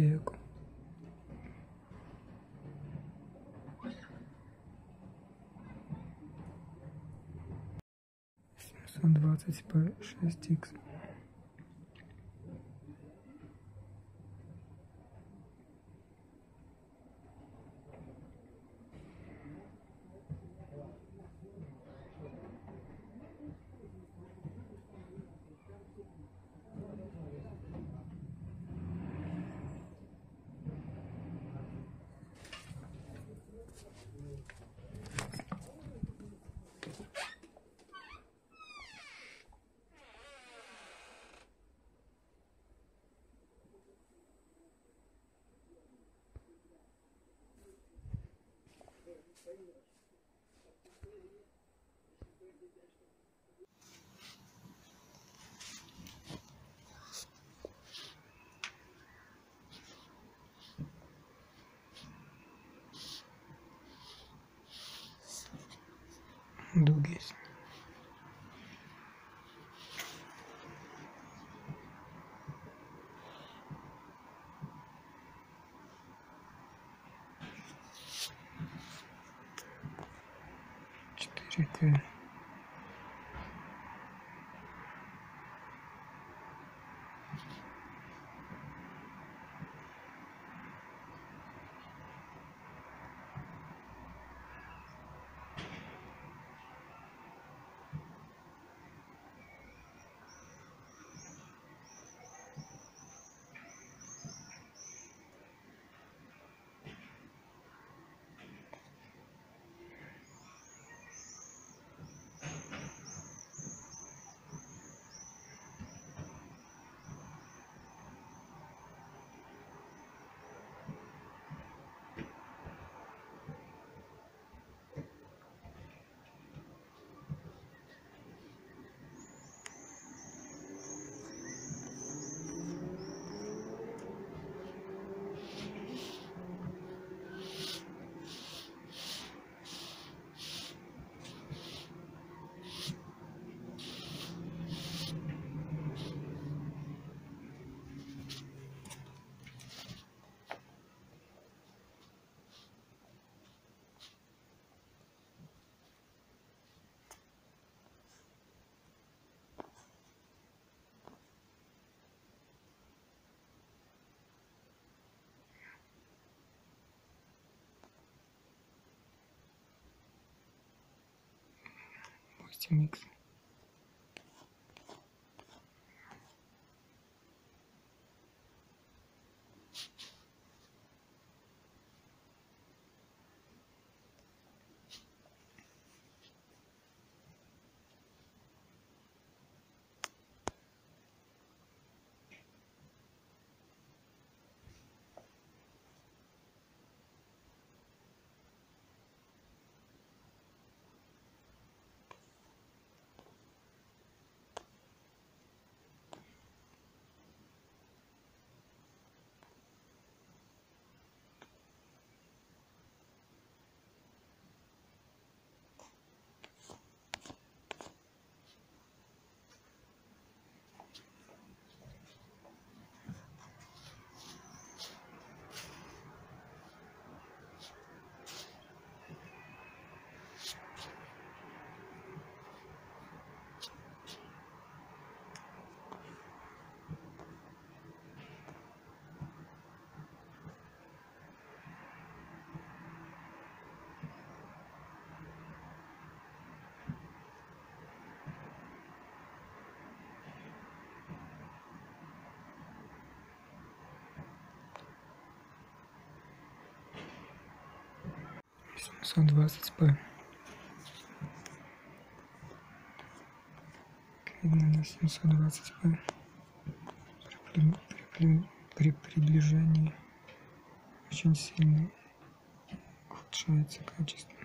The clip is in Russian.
Лего. Семьсот двадцать по шесть икс. Дуги. 对。to mix 720p. Видно на 720p при, при, при приближении очень сильно ухудшается качество.